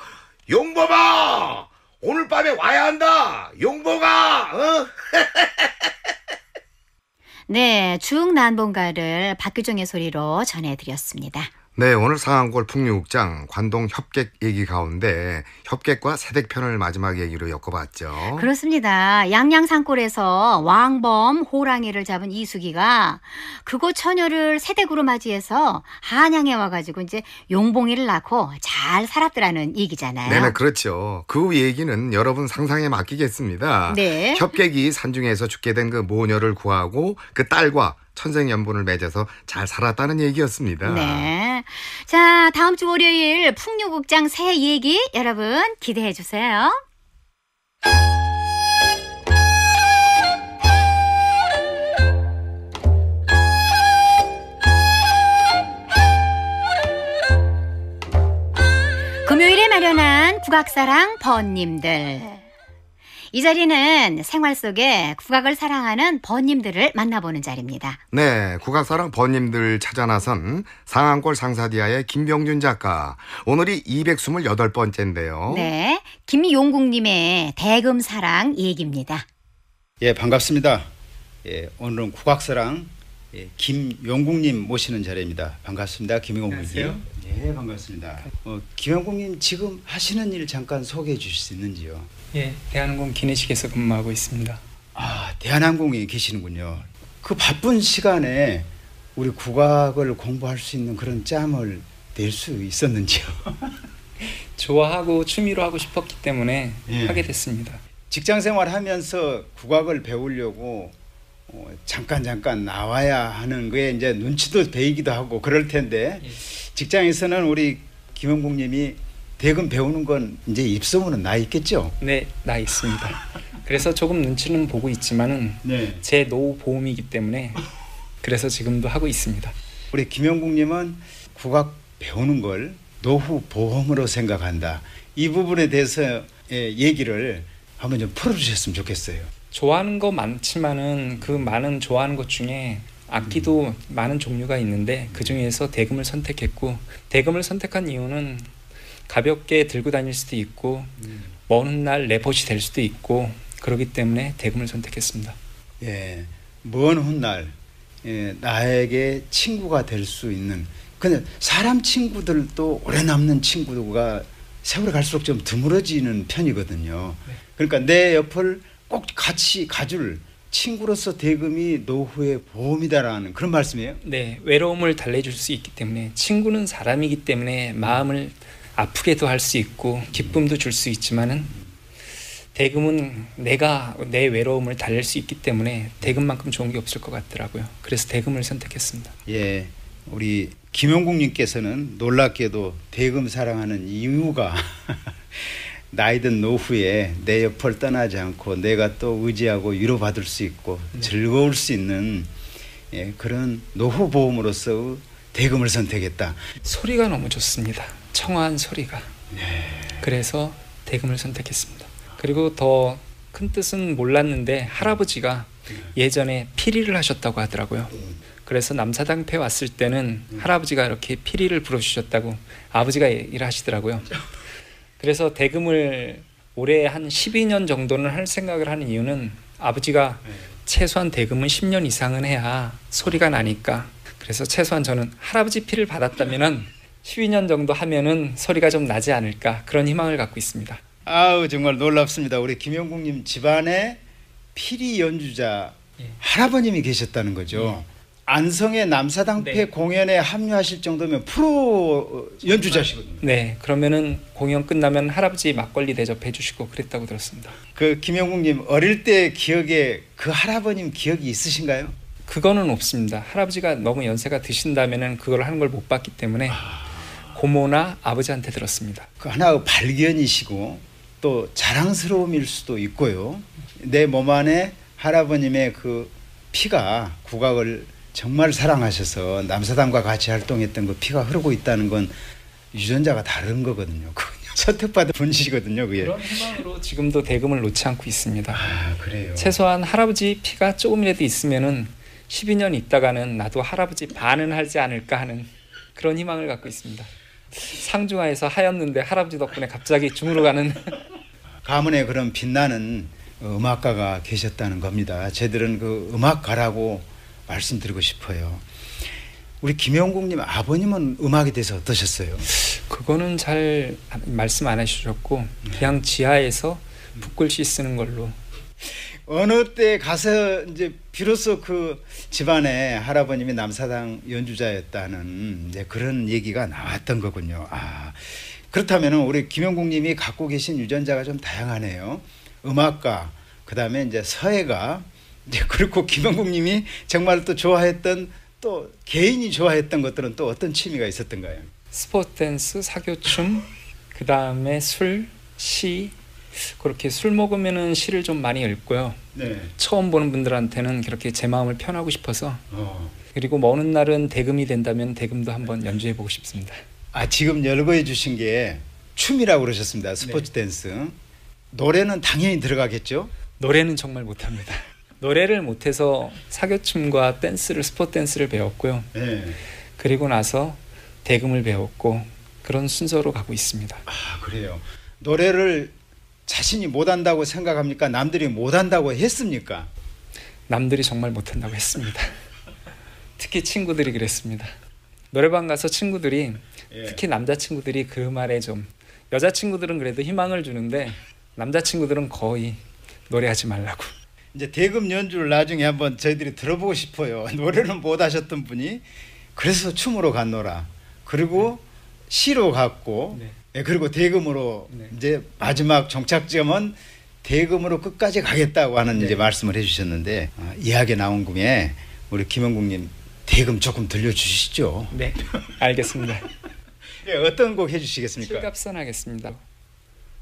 용범아, 오늘 밤에 와야 한다. 용봉아, 어? <laughs> 네, 중난봉가를 박규정의 소리로 전해드렸습니다. 네, 오늘 상한골 풍류극장 관동 협객 얘기 가운데 협객과 세댁편을 마지막 얘기로 엮어봤죠. 그렇습니다. 양양산골에서 왕범 호랑이를 잡은 이수기가 그곳 처녀를 세댁으로 맞이해서 한양에 와가지고 이제 용봉이를 낳고 잘 살았더라는 얘기잖아요. 네네, 그렇죠. 그 얘기는 여러분 상상에 맡기겠습니다. 네. 협객이 산중에서 죽게 된 그 모녀를 구하고 그 딸과 천생연분을 맺어서 잘 살았다는 얘기였습니다. 네. 자, 다음 주 월요일 풍류극장 새 얘기 여러분 기대해 주세요. 금요일에 마련한 국악사랑 번님들. 이 자리는 생활 속에 국악을 사랑하는 번님들을 만나보는 자리입니다. 네, 국악사랑 번님들 찾아 나선 상한골 상사디아의 김병준 작가. 오늘이 228번째인데요. 네, 김용국님의 대금사랑 얘기입니다. 예, 반갑습니다. 예, 오늘은 국악사랑 예, 김용국님 모시는 자리입니다. 반갑습니다. 김용국님. 예, 반갑습니다. 어, 김용국님 지금 하시는 일 잠깐 소개해 주실 수 있는지요? 예, 대한항공 기내식에서 근무하고 있습니다. 아, 대한항공에 계시는군요. 그 바쁜 시간에 우리 국악을 공부할 수 있는 그런 짬을 낼 수 있었는지요? <laughs> 좋아하고 취미로 하고 싶었기 때문에 예. 하게 됐습니다. 직장 생활하면서 국악을 배우려고 어, 잠깐 잠깐 나와야 하는 거에 이제 눈치도 배이기도 하고 그럴 텐데 예. 직장에서는 우리 김영국님이 대금 배우는 건 이제 입소문은 나 있겠죠? 네, 나 있습니다. <laughs> 그래서 조금 눈치는 보고 있지만은 네. 제 노후 보험이기 때문에 그래서 지금도 하고 있습니다. 우리 김영국님은 국악 배우는 걸 노후 보험으로 생각한다. 이 부분에 대해서 예, 얘기를 한번 좀 풀어주셨으면 좋겠어요. 좋아하는 거 많지만은 그 많은 좋아하는 것 중에 악기도 많은 종류가 있는데 그 중에서 대금을 선택했고 대금을 선택한 이유는 가볍게 들고 다닐 수도 있고 먼 훗날 레포시 될 수도 있고 그렇기 때문에 대금을 선택했습니다. 예, 먼 훗날 예, 나에게 친구가 될 수 있는 근데 사람 친구들도 오래 남는 친구가 세월이 갈수록 좀 드물어지는 편이거든요. 그러니까 내 옆을 꼭 같이 가줄 친구로서 대금이 노후의 보험이다라는 그런 말씀이에요. 네, 외로움을 달래줄 수 있기 때문에 친구는 사람이기 때문에 마음을 아프게도 할 수 있고 기쁨도 줄 수 있지만은 대금은 내가 내 외로움을 달랠 수 있기 때문에 대금만큼 좋은 게 없을 것 같더라고요. 그래서 대금을 선택했습니다. 예, 우리 김영국님께서는 놀랍게도 대금 사랑하는 이유가 <laughs> 나이든 노후에 내 옆을 떠나지 않고 내가 또 의지하고 위로받을 수 있고 즐거울 수 있는 예, 그런 노후 보험으로서 대금을 선택했다. 소리가 너무 좋습니다. 청아한 소리가. 그래서 대금을 선택했습니다. 그리고 더 큰 뜻은 몰랐는데 할아버지가 예전에 피리를 하셨다고 하더라고요. 그래서 남사당패 왔을 때는 할아버지가 이렇게 피리를 불어주셨다고 아버지가 얘기를 하시더라고요. 그래서 대금을 올해 한 12년 정도는 할 생각을 하는 이유는 아버지가 최소한 대금은 10년 이상은 해야 소리가 나니까 그래서 최소한 저는 할아버지 피를 받았다면은 12년 정도 하면은 소리가 좀 나지 않을까 그런 희망을 갖고 있습니다. 아우 정말 놀랍습니다. 우리 김영국님 집안에 피리 연주자 예. 할아버님이 계셨다는 거죠. 안성의 남사당패 네. 공연에 합류하실 정도면 프로 연주자시거든요. 네, 그러면은 공연 끝나면 할아버지 막걸리 대접해 주시고 그랬다고 들었습니다. 그 김영국님 어릴 때 기억에 그 할아버님 기억이 있으신가요? 그거는 없습니다. 할아버지가 너무 연세가 드신다면은 그걸 하는 걸 못 봤기 때문에 고모나 아버지한테 들었습니다. 그 하나 발견이시고 또 자랑스러움일 수도 있고요. 내 몸 안에 할아버님의 그 피가 국악을 정말 사랑하셔서 남사당과 같이 활동했던 그 피가 흐르고 있다는 건 유전자가 다른 거거든요. 선택받은 <laughs> 분이시거든요. 그게. 그런 희망으로 지금도 대금을 놓지 않고 있습니다. 아 그래요. 최소한 할아버지 피가 조금이라도 있으면은 12년 있다가는 나도 할아버지 반은 하지 않을까 하는 그런 희망을 갖고 있습니다. 상중하에서 하였는데 할아버지 덕분에 갑자기 중으로 가는 <laughs> 가문에 그런 빛나는 음악가가 계셨다는 겁니다. 저들은 그 음악가라고 말씀드리고 싶어요. 우리 김영국님 아버님은 음악에 대해서 어떠셨어요? 그거는 잘 말씀 안 해주셨고 그냥 지하에서 붓글씨 쓰는 걸로 어느 때 가서 이제 비로소 그 집안에 할아버님이 남사당 연주자였다는 그런 얘기가 나왔던 거군요. 아 그렇다면 우리 김영국님이 갖고 계신 유전자가 좀 다양하네요. 음악가, 그 다음에 이제 서예가, 이제 그리고 김영국님이 정말 또 좋아했던 또 개인이 좋아했던 것들은 또 어떤 취미가 있었던가요? 스포츠 댄스, 사교춤, 그 다음에 술, 시 그렇게 술 먹으면은 시를 좀 많이 읽고요. 네. 처음 보는 분들한테는 그렇게 제 마음을 표현하고 싶어서 어. 그리고 먼 훗날은 대금이 된다면 대금도 한번 연주해 보고 싶습니다. 아 지금 열거해 주신 게 춤이라고 그러셨습니다. 스포츠 댄스. 노래는 당연히 들어가겠죠. 노래는 정말 못합니다. <laughs> 노래를 못해서 사교춤과 댄스를 스포츠 댄스를 배웠고요. 네. 그리고 나서 대금을 배웠고 그런 순서로 가고 있습니다. 아 그래요. 노래를 자신이 못한다고 생각합니까? 남들이 못한다고 했습니까? 남들이 정말 못한다고 했습니다. 특히 친구들이 그랬습니다. 노래방 가서 친구들이 예. 특히 남자 친구들이 그 말에 좀 여자 친구들은 그래도 희망을 주는데 남자 친구들은 거의 노래하지 말라고. 이제 대금 연주를 나중에 한번 저희들이 들어보고 싶어요. <laughs> 노래는 못 하셨던 분이 그래서 춤으로 갔노라. 그리고 시로 갔고 네. 예, 그리고 대금으로 네. 이제 마지막 종착점은 대금으로 끝까지 가겠다고 하는 네. 이제 말씀을 해주셨는데 아, 이야기 나온 김에 우리 김영국님 대금 조금 들려주시죠. 네, 알겠습니다. <laughs> 예, 어떤 곡 해주시겠습니까? 칠갑산 하겠습니다.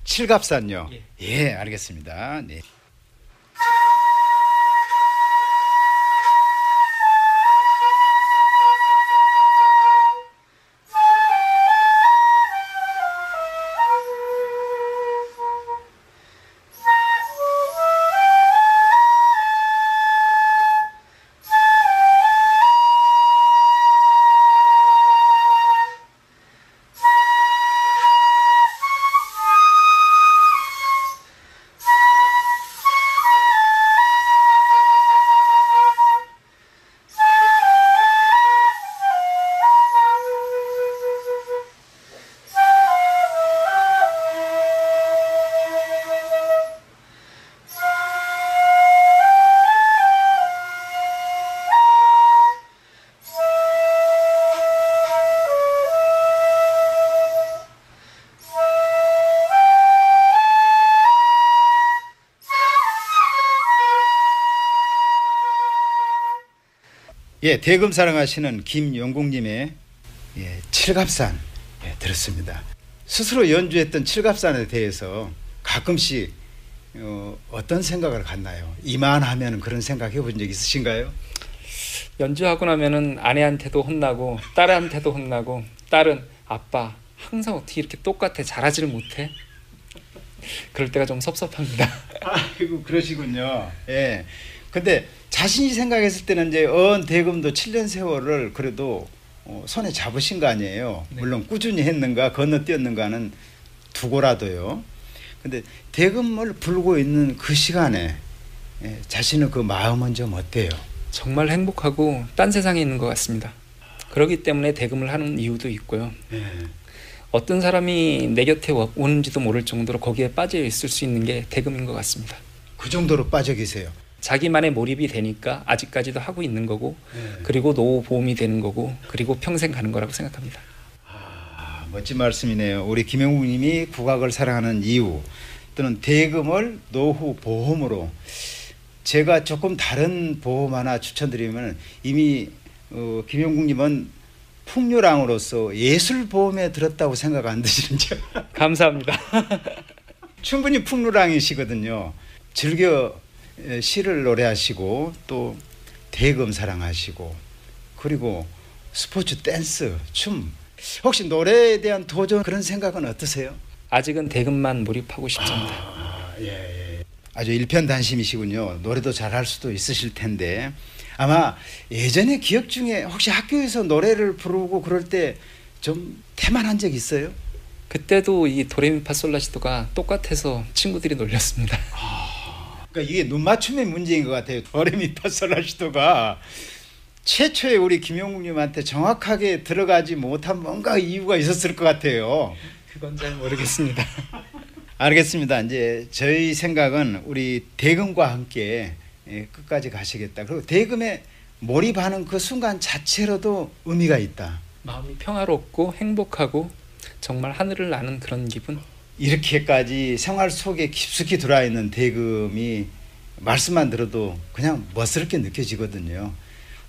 칠갑산요. 예. 예, 알겠습니다. 네. 예, 대금 사랑하시는 김영국님의 예, 칠갑산 예, 들었습니다. 스스로 연주했던 칠갑산에 대해서 가끔씩 어, 어떤 생각을 갖나요? 이만하면 그런 생각 해본 적 있으신가요? 연주하고 나면은 아내한테도 혼나고 딸한테도 혼나고 딸은 아빠 항상 어떻게 이렇게 똑같아 잘하지를 못해 그럴 때가 좀 섭섭합니다. 아이고 그러시군요. 예. 근데 자신이 생각했을 때는 이제 언 대금도 7년 세월을 그래도 어, 손에 잡으신 거 아니에요. 네. 물론 꾸준히 했는가 건너뛰었는가는 두고라도요. 근데 대금을 불고 있는 그 시간에 예, 자신의 그 마음은 좀 어때요? 정말 행복하고 딴 세상에 있는 것 같습니다. 그렇기 때문에 대금을 하는 이유도 있고요. 예. 어떤 사람이 내 곁에 와- 오는지도 모를 정도로 거기에 빠져 있을 수 있는 게 대금인 것 같습니다. 그 정도로 빠져 계세요. 자기만의 몰입이 되니까 아직까지도 하고 있는 거고 예. 그리고 노후 보험이 되는 거고 그리고 평생 가는 거라고 생각합니다. 아, 멋진 말씀이네요. 우리 김영국 님이 국악을 사랑하는 이유 또는 대금을 노후 보험으로 제가 조금 다른 보험 하나 추천드리면 이미 어, 김영국 님은 풍류랑으로서 예술 보험에 들었다고 생각 안 드시는지요? <laughs> 감사합니다. 충분히 풍류랑이시거든요. 즐겨 에, 시를 노래하시고 또 대금 사랑하시고 그리고 스포츠 댄스 춤 혹시 노래에 대한 도전 그런 생각은 어떠세요? 아직은 대금만 몰입하고 싶습니다. 아주 일편단심이시군요. 노래도 잘할 수도 있으실 텐데 아마 예전에 기억 중에 혹시 학교에서 노래를 부르고 그럴 때 좀 태만한 적 있어요? 그때도 이 도레미파솔라시도가 똑같아서 친구들이 놀렸습니다. 그러니까 이게 눈 맞춤의 문제인 것 같아요. 도레미 파솔라시도가 최초의 우리 김용국님한테 정확하게 들어가지 못한 뭔가 이유가 있었을 것 같아요. 그건 잘 모르겠습니다. <laughs> 알겠습니다. 이제 저희 생각은 우리 대금과 함께 예, 끝까지 가시겠다. 그리고 대금에 몰입하는 그 순간 자체로도 의미가 있다. 마음이 평화롭고 행복하고 정말 하늘을 나는 그런 기분. 이렇게까지 생활 속에 깊숙이 들어와 있는 대금이 말씀만 들어도 그냥 멋스럽게 느껴지거든요.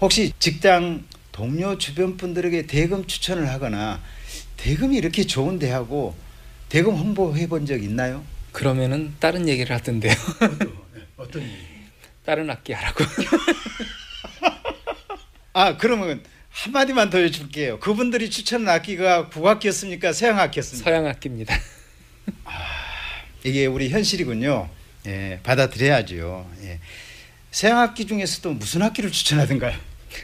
혹시 직장 동료 주변 분들에게 대금 추천을 하거나 대금이 이렇게 좋은데 하고 대금 홍보해 본 적 있나요? 그러면은 다른 얘기를 하던데요. 어떤 <laughs> 다른 악기 하라고. <laughs> 아 그러면 한 마디만 더 해줄게요. 그분들이 추천한 악기가 국악기였습니까? 서양 악기였습니까? 서양 악기입니다. 이게 우리 현실이군요. 예, 받아들여야죠. 예. 서양악기 중에서도 무슨 악기를 추천하던가요?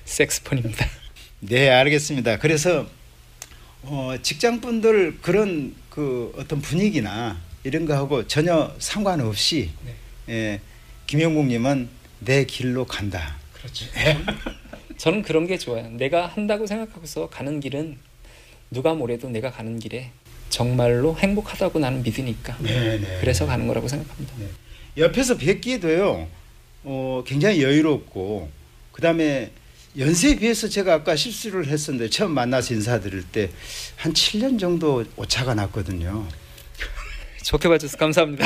색스폰입니다. 네, 알겠습니다. 그래서 어, 직장분들 그런 그 어떤 분위기나 이런 거하고 전혀 상관없이 네. 예, 김영국님은 내 길로 간다. 그렇죠. 예. 저는 그런 게 좋아요. 내가 한다고 생각하고서 가는 길은 누가 뭐래도 내가 가는 길에 정말로 행복하다고 나는 믿으니까 네, 네. 그래서 가는 거라고 생각합니다. 옆에서 뵙기에도요. 어, 굉장히 여유롭고 그 다음에 연세에 비해서 제가 아까 실수를 했었는데 처음 만나서 인사드릴 때 한 7년 정도 오차가 났거든요. <laughs> 좋게 봐줘서 감사합니다.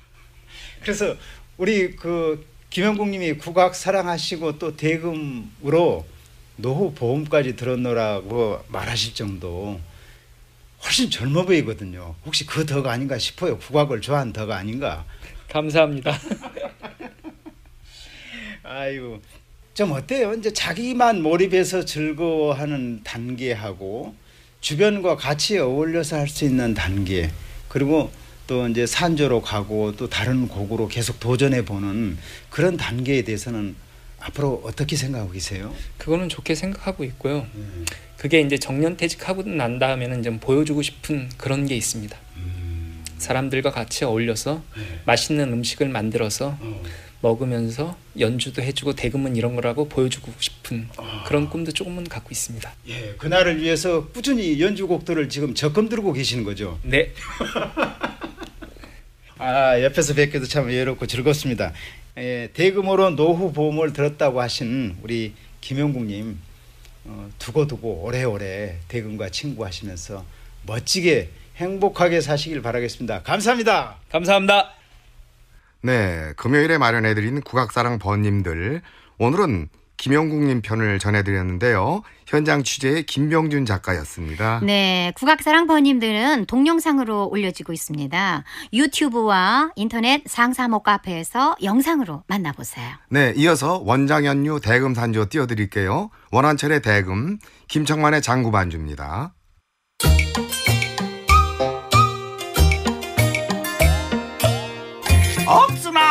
<laughs> 그래서 우리 그 김영국님이 국악 사랑하시고 또 대금으로 노후 보험까지 들었노라고 말하실 정도 훨씬 젊어 보이거든요. 혹시 그 덕 아닌가 싶어요. 국악을 좋아하는 덕 아닌가. 감사합니다. <laughs> 아이고 좀 어때요? 이제 자기만 몰입해서 즐거워하는 단계하고 주변과 같이 어울려서 할 수 있는 단계 그리고 또 이제 산조로 가고 또 다른 곡으로 계속 도전해 보는 그런 단계에 대해서는 앞으로 어떻게 생각하고 계세요? 그거는 좋게 생각하고 있고요. 그게 이제 정년 퇴직하고 난 다음에는 좀 보여주고 싶은 그런 게 있습니다. 사람들과 같이 어울려서 맛있는 음식을 만들어서 먹으면서 연주도 해주고 대금은 이런 거라고 보여주고 싶은 그런 꿈도 조금은 갖고 있습니다. 예, 그날을 위해서 꾸준히 연주곡들을 지금 적금 들고 계시는 거죠. 네, <laughs> 아 옆에서 뵙기도 참 외롭고 즐겁습니다. 예, 대금으로 노후 보험을 들었다고 하신 우리 김영국님 어, 두고두고 오래오래 대금과 친구 하시면서 멋지게 행복하게 사시길 바라겠습니다. 감사합니다. 감사합니다. 네, 금요일에 마련해드린 국악사랑 번님들. 오늘은 김영국님 편을 전해드렸는데요. 현장 취재의 김병준 작가였습니다. 네, 국악사랑 번님들은 동영상으로 올려지고 있습니다. 유튜브와 인터넷 상사모 카페에서 영상으로 만나보세요. 네, 이어서 원장연유 대금 산조 띄워드릴게요. 원한철의 대금, 김청만의 장구 반주입니다. 없으나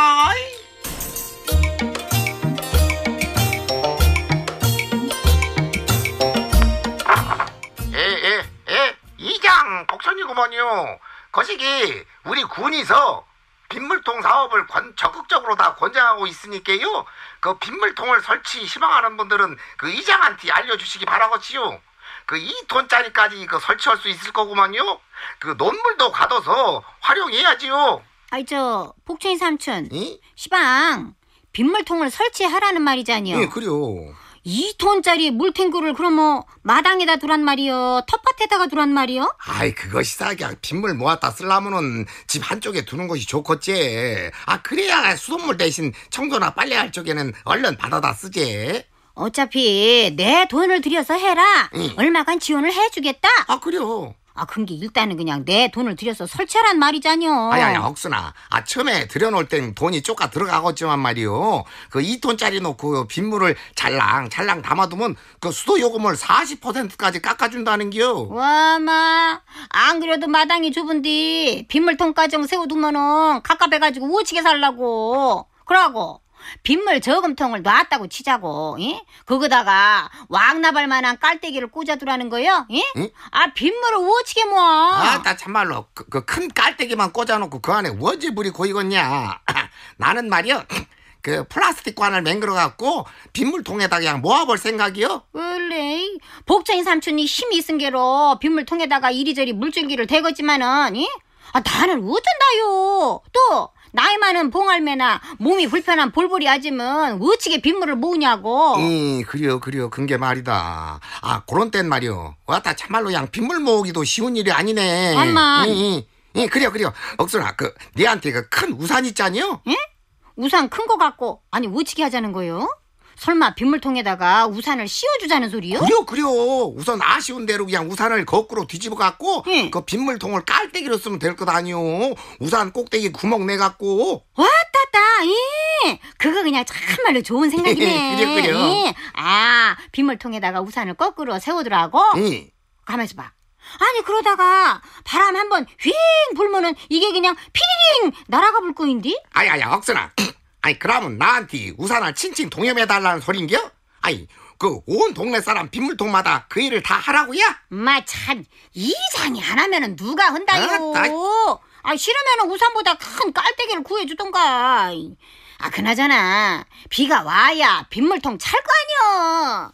이장 복선이구먼요. 거시기 우리 군이서 빗물통 사업을 권- 적극적으로 다 권장하고 있으니까요. 그 빗물통을 설치 희망하는 분들은 그 이장한테 알려주시기 바라겠지요. 그 2톤짜리까지 그 설치할 수 있을 거구먼요. 그 논물도 가둬서 활용해야지요. 아이, 저, 복춘이 삼촌, 이? 시방, 빗물통을 설치하라는 말이잖요. 예, 그래요. 2톤짜리 물탱크를 그럼 뭐 마당에다 두란 말이요? 텃밭에다가 두란 말이요? 아이 그것이 싸게 빗물 모았다 쓰려면은 집 한쪽에 두는 것이 좋겠지. 아 그래야 수돗물 대신 청소나 빨래할 적에는 얼른 받아다 쓰지. 어차피 내 돈을 들여서 해라. 응. 얼마간 지원을 해주겠다. 아 그래요. 아, 그게 일단은 그냥 내 돈을 들여서 설치하란 말이잖요. 아야야 억순아. 아 처음에 들여놓을 땐 돈이 쪼까 들어가겠지만 말이요. 그 2톤짜리 놓고 빗물을 잘랑 잘랑 담아두면 그 수도 요금을 40%까지 깎아준다는 겨. 와마 안 그래도 마당이 좁은데 빗물통까지 세워두면은 갑갑해가지고 우치게 살라고 그러고 빗물 저금통을 놨다고 치자고 이? 거기다가 왕나발만한 깔때기를 꽂아두라는 거요 이? 응? 아 빗물을 우치게 뭐 아나 참말로 그 큰 깔때기만 꽂아놓고 그 안에 원지 물이 고이겠냐. 나는 말이요. <clears throat> 그 플라스틱 관을 맹글어 갖고 빗물통에다 그냥 모아볼 생각이요. 원래 복장인 삼촌이 힘이 있은 게로 빗물통에다가 이리저리 물줄기를 대겠지만은 이? 아 나는 어쩐다요 또 나이 많은 봉알매나 몸이 불편한 볼보리 아줌은 어찌게 빗물을 모으냐고. 이 그래요 그래요. 그게 말이다. 아 그런 땐 말이요. 왔다 참말로 그냥 빗물 모으기도 쉬운 일이 아니네. 엄마. 이, 이, 이, 그래요 그래요. 억순아 그 니한테 그 큰 우산 있잖요 예? 우산 큰 거 갖고 아니 어찌게 하자는 거요? 설마 빗물통에다가 우산을 씌워주자는 소리요? 그래요 그래요 우선 아쉬운 대로 그냥 우산을 거꾸로 뒤집어 갖고 응. 그 빗물통을 깔때기로 쓰면 될 것 아니요 우산 꼭대기 구멍 내 갖고 왔다다 예 그거 그냥 참말로 좋은 생각이네 <laughs> 그래요, 그래요. 예. 아 빗물통에다가 우산을 거꾸로 세우더라고 이 가만있어 봐. 아니 그러다가 바람 한번 휘잉 불면은 이게 그냥 피리링 날아가 불 거인디? 아야야 억순아 아니 그러면 나한테 우산을 칭칭 동염해 달라는 소린겨 아니 그 온 동네 사람 빗물통마다 그 일을 다 하라고야 마참 이장이 안 하면은 누가 한다요? 아따. 아 싫으면은 우산보다 큰 깔때기를 구해주던가. 아 그나저나 비가 와야 빗물통 찰 거 아니여.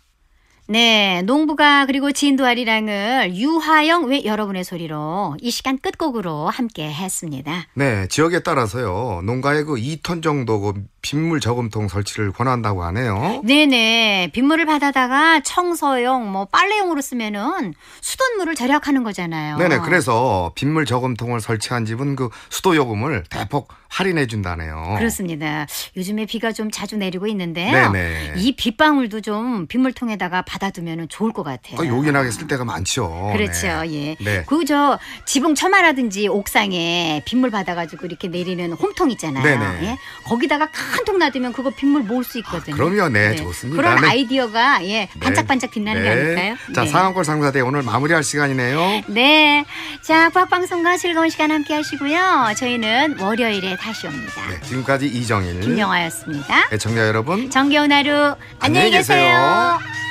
네, 농부가 그리고 진도 아리랑을 유하영 외 여러분의 소리로 이 시간 끝곡으로 함께 했습니다. 네, 지역에 따라서요. 농가에 그 2톤 정도 그 빗물 저금통 설치를 권한다고 하네요. 네네. 빗물을 받아다가 청소용, 뭐 빨래용으로 쓰면은 수돗물을 절약하는 거잖아요. 네네. 그래서 빗물 저금통을 설치한 집은 그 수도 요금을 대폭 할인해 준다네요. 그렇습니다. 요즘에 비가 좀 자주 내리고 있는데요. 네네. 이 빗방울도 좀 빗물통에다가 받아두면 좋을 것 같아요. 그 요긴하게 쓸 때가 많죠. 그렇죠, 네. 예. 네. 그저 지붕 처마라든지 옥상에 빗물 받아가지고 이렇게 내리는 홈통 있잖아요. 네네. 예? 거기다가 큰 통 놔두면 그거 빗물 모을 수 있거든요. 그럼요, 네, 좋습니다. 그런 네. 아이디어가 예 반짝반짝 빛나는 게 아닐까요? 자, 네. 상암골 상사대 오늘 마무리할 시간이네요. 네. 자, 과학방송과 즐거운 시간 함께 하시고요. 저희는 월요일에 다시 옵니다. 네, 지금까지 이정일. 김영화였습니다. 애청자 여러분. 정겨운 하루 안녕히 안녕히 계세요. 계세요.